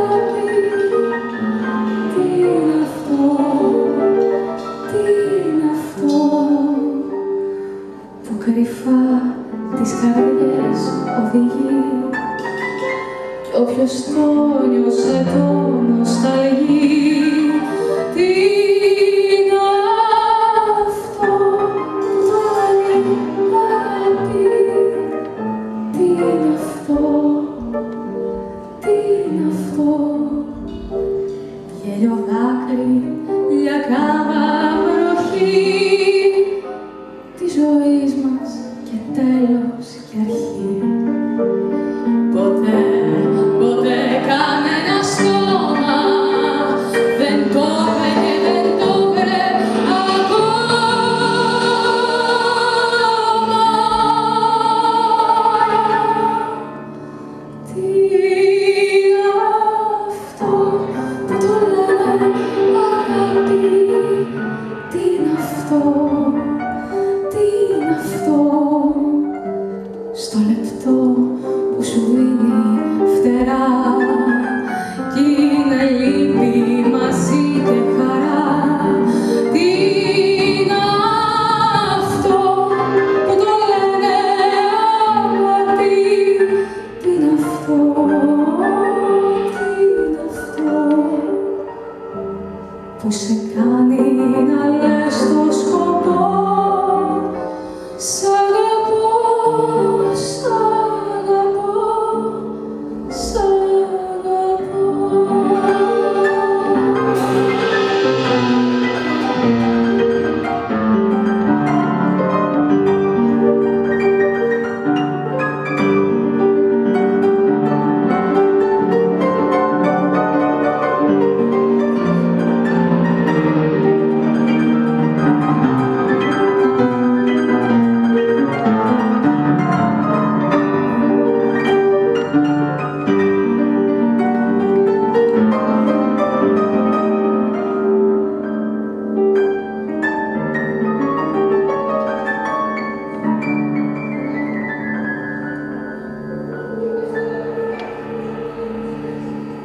Αγαπητοί, τι είναι αυτό, τι είναι αυτό που κρυφά τι φράτε, οδηγεί και ο πιοστό είναι ο. come.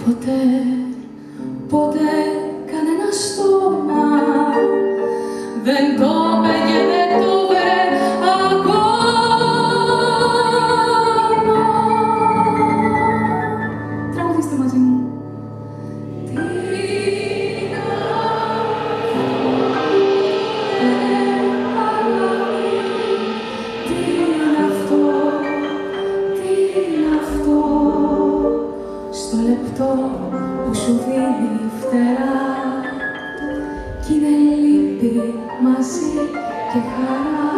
Ποτέ, ποτέ κανένα στόμα δεν το πήγε, το βρε ακόμα. Τραγουδίστε μαζί μου. που σου δίνει φτερά. Κι είναι λύπη μαζί και χαρά.